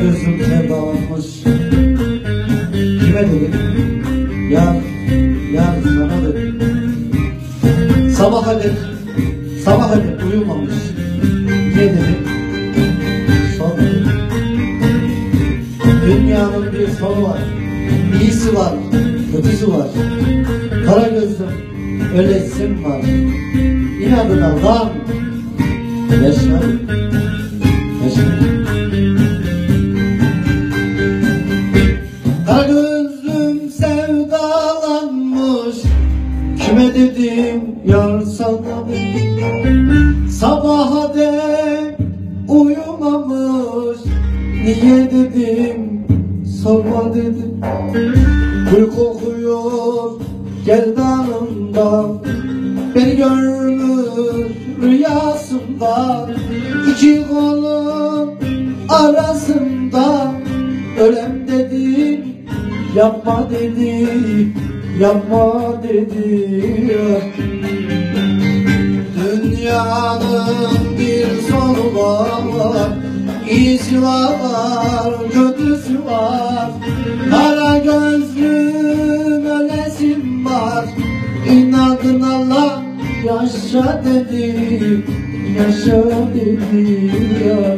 gözüm sevdalanmış Kime dedim? Yar, yar sana dedim. Sabah hadi, sabah hadi uyumamış. Niye dedim? Son dedim. Dünyanın bir sonu var İyisi var, kötüsü var. Kara gözlüm, ölesim var. İnadına lan Yaşarım. Dedim yar sana Sabaha dek uyumamış. Niye dedim sorma dedim. Gül kokuyor gerdanımda Beni görmüş rüyasında. İki kolum arasında. Ölem dedim yapma dedim yapma dedim Dünyanın bir sonu var. İyisi var, kötüsü var. Kara gözlüm ölesim var. İnadın Allah yaşa dedi. Yaşa dedi ya.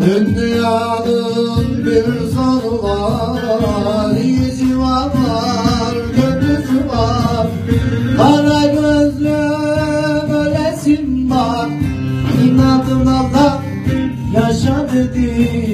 Dünyanın bir sonu var. İyisi inadına Allah yaşa dedi